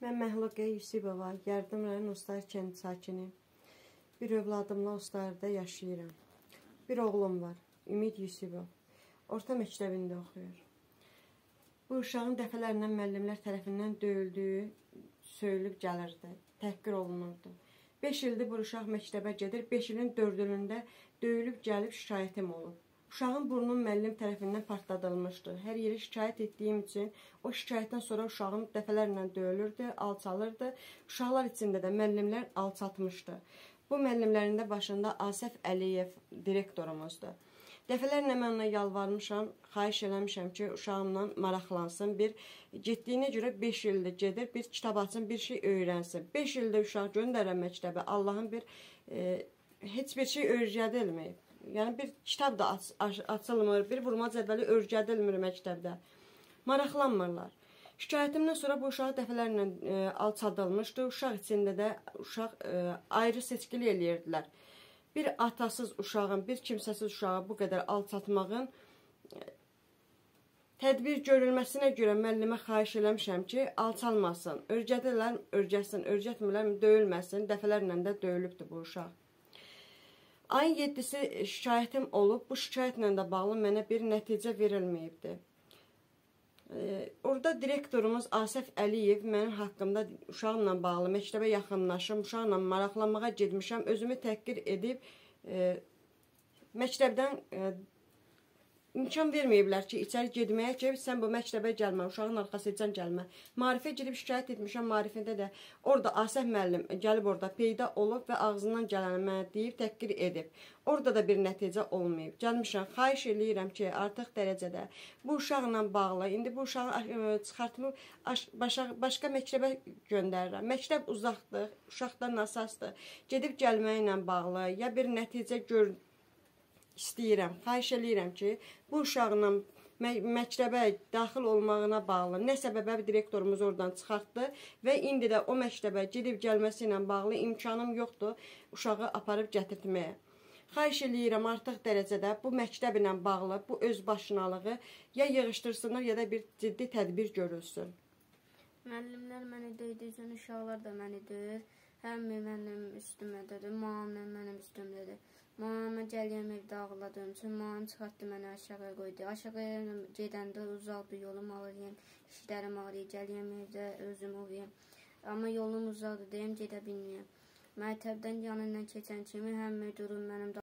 Mən Məhluqə Yusibova, Yardım rayon Ustar kənd sakini. Bir övladımla Ustarda yaşayıram. Bir oğlum var, Ümid Yusibov. Orta məktəbində oxuyur. Bu uşağın dəfələrlə müəllimlər tərəfindən döyüldüyü söyülüb gəlirdi, təhqir olunurdu. 5 ildir bu uşaq məktəbə gedir, 5 ilin 4 ilində döyülüb gəlib şikayətim olub. Uşağın burnu müəllim tərəfindən partladılmışdı. Hər yeri şikayət etdiyim üçün o şikayətdən sonra uşağım dəfələrlə döyülürdü, alçalırdı. Uşaqlar içində də müəllimlər alçatmışdı. Bu müəllimlərin də başında Asəf Əliyev direktorumuzdur. Dəfələrlə mən ona yalvarmışam, xahiş eləmişəm ki, uşağımla maraqlansın. Bir getdiyinə görə 5 ildir gedir, bir kitab açsın, bir şey öyrənsin. 5 ildir uşaq göndərən məktəbə Allahın bir e, heç bir şey öyrədilməyib. Yəni bir kitab da aç, aç, açılmır, bir vurma cədvəli örgədilmir məktəbdə. Maraqlanmırlar. Şikayətimdən sonra bu uşaq dəfələrlə e, alçadılmışdı. Uşaq içində də uşaq e, ayrı seçkili eləyirdilər. Bir atasız uşağın, bir kimsəsiz uşağı bu qədər alçatmağın e, tədbir görülməsinə görə müəllimə xahiş eləmişəm ki, alçalmasın. Örgədirlər, örgəsin, örgətmirlər, döyülməsin. Dəfələrlə də döyülübdür bu uşaq. Ayın 7-si şikayətim olub. Bu şikayətlə də bağlı mənə bir nəticə verilməyibdir. E, orada direktorumuz Asəf Əliyev mənim haqqımda uşaqla bağlı məktəbə yaxınlaşım, uşaqla maraqlanmağa getmişəm, özümü təhqir edib e, məktəbdən e, imkan verməyiblər ki, içəri getməyə ki, sən bu məktəbə gəlmə, uşağın arxasıcan gəlmə. Marifə gedib şikayət etmişəm, marifədə də orada Asəf müəllim gəlib orada peyda olub və ağzından gələni mənə deyib, təhqir edib. Orada da bir nəticə olmayıb. Gəlmişəm, xahiş eləyirəm ki, artıq dərəcədə bu uşaqla bağlı, indi bu uşağı e, çıxartımı başqa, başqa məktəbə göndərirəm. Məktəb uzaqdır, uşaqdan əsasdır. Gedib gəlməyi ilə bağlı ya bir nəticə gör istəyirəm, xahiş eləyirəm ki, bu uşaqla mə məktəbə daxil olmağına bağlı nə səbəbə direktorumuz oradan çıxartdı və indi də o məktəbə gedib gəlməsi ilə bağlı imkanım yoxdur uşağı aparıb gətirtməyə. Xahiş eləyirəm artıq dərəcədə bu məktəb ilə bağlı bu öz başınalığı ya yığışdırsınlar ya da bir ciddi tədbir görülsün. Müəllimlər məni döydiyi üçün uşaqlar da məni döyür. Həm mənim üstümdədir, müəllim mənim üstümdədir. Gəliyəm evdə üçün müəllim çıxartdı məni aşağı qoydu. Aşağı gedəndə uzaqdır, yolum ağrıyım, işlərim ağrıyır, gəliyəm evdə özüm uyuyum. Amma yolum uzaqdır, deyim gedə bilmirəm. Məktəbdən yanından keçən kimi həm müdürüm mənim